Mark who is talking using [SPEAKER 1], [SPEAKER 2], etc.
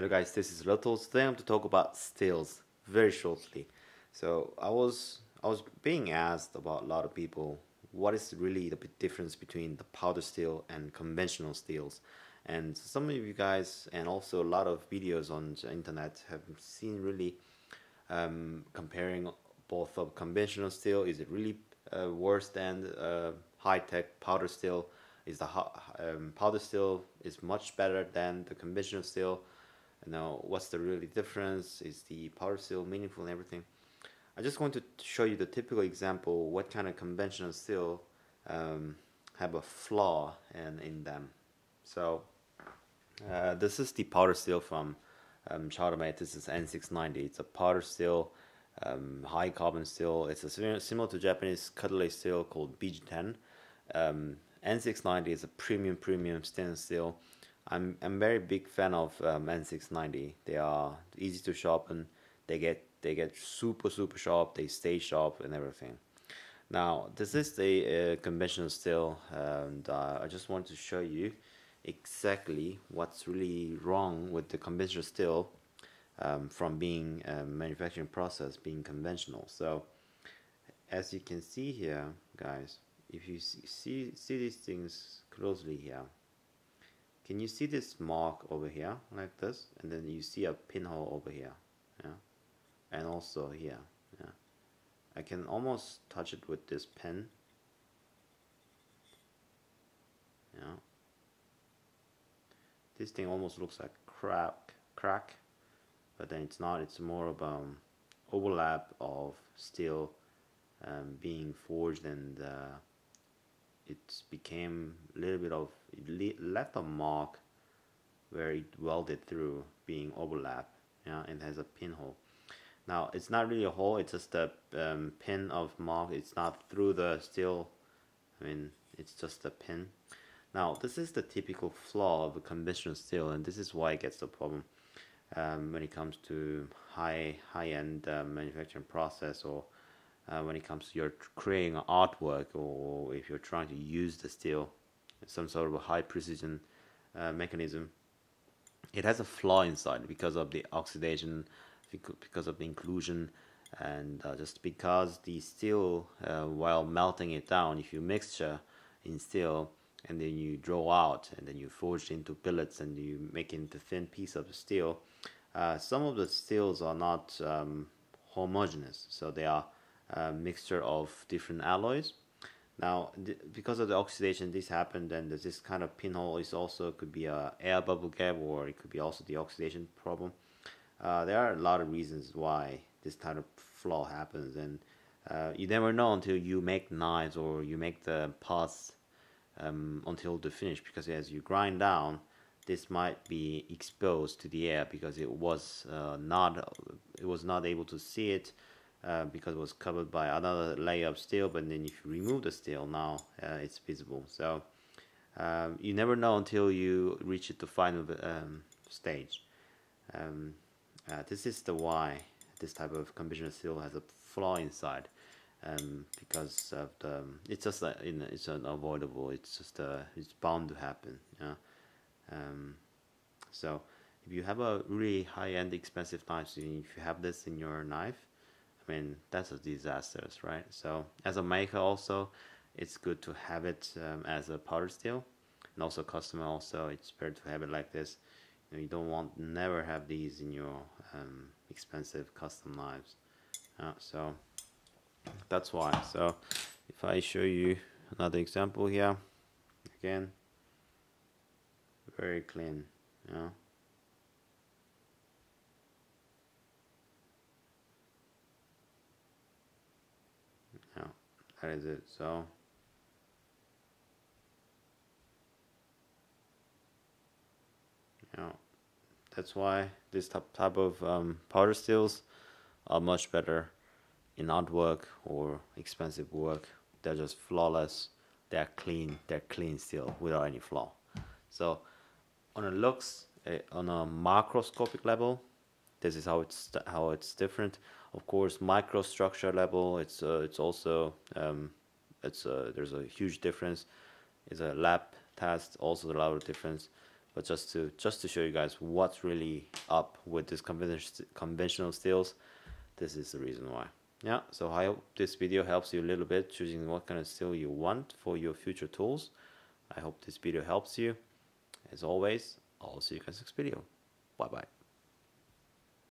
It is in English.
[SPEAKER 1] Hello guys, this is Loto. Today I'm to talk about steels very shortly. So I was I was being asked about a lot of people what is really the difference between the powder steel and conventional steels. And some of you guys and also a lot of videos on the internet have seen really um, comparing both of conventional steel. Is it really uh, worse than uh, high-tech powder steel? Is the um, powder steel is much better than the conventional steel? Now what's the really difference is the powder steel meaningful and everything. I just want to show you the typical example what kind of conventional steel um, have a flaw in, in them. So uh, this is the powder steel from um, this is N690 it's a powder steel um, high carbon steel it's a similar to Japanese cutlery steel called VG10 um, N690 is a premium premium stainless steel I'm I'm very big fan of um, N690. They are easy to sharpen. They get they get super super sharp. They stay sharp and everything. Now this is the uh, conventional steel, and uh, I just want to show you exactly what's really wrong with the conventional steel um, from being a manufacturing process being conventional. So as you can see here, guys, if you see, see these things closely here can you see this mark over here like this? And then you see a pinhole over here yeah? And also here yeah? I can almost touch it with this pen yeah? This thing almost looks like crack crack but then it's not. It's more of um overlap of steel um, being forged and uh, it became a little bit of it left a mark where it welded through being overlap yeah and has a pinhole. Now it's not really a hole it's just a um, pin of mark. It's not through the steel I mean it's just a pin. Now this is the typical flaw of a conventional steel and this is why it gets the problem um, when it comes to high high-end uh, manufacturing process or uh, when it comes to your creating artwork or if you're trying to use the steel some sort of a high precision uh, mechanism it has a flaw inside because of the oxidation because of the inclusion and uh, just because the steel uh, while melting it down if you mixture in steel and then you draw out and then you forge into billets and you make into thin piece of steel uh, some of the steels are not um, homogeneous. So they are mixture of different alloys. Now, because of the oxidation, this happened, and this kind of pinhole is also could be a air bubble gap, or it could be also the oxidation problem. Uh, there are a lot of reasons why this kind of flaw happens, and uh, you never know until you make knives or you make the parts um, until the finish. Because as you grind down, this might be exposed to the air because it was uh, not it was not able to see it uh, because it was covered by another layer of steel but then if you remove the steel now uh, it's visible. So um, you never know until you reach the final um, stage. Um, uh, this is the why this type of conventional steel has a flaw inside um, because of the it's just uh, you know, it's unavoidable. It's just uh, it's bound to happen yeah. Um, so if you have a really high-end expensive knife if you have this in your knife mean, that's a disaster, right? So as a maker also, it's good to have it um, as a powder steel and also customer also, it's better to have it like this. You, know, you don't want, never have these in your um, expensive custom knives. Uh, so that's why. So if I show you another example here, again, very clean, you know. That is it so know that's why this type of um, powder steels are much better in artwork or expensive work. They're just flawless. They're clean. They're clean steel without any flaw. So on a looks uh, on a macroscopic level this is how it's how it's different. Of course microstructure level it's uh, it's also um, it's uh, there's a huge difference. It's a lab test also a lot of difference. But just to just to show you guys what's really up with this conventional conventional steels this is the reason why. Yeah so I hope this video helps you a little bit choosing what kind of steel you want for your future tools. I hope this video helps you. As always I'll see you guys next video. Bye bye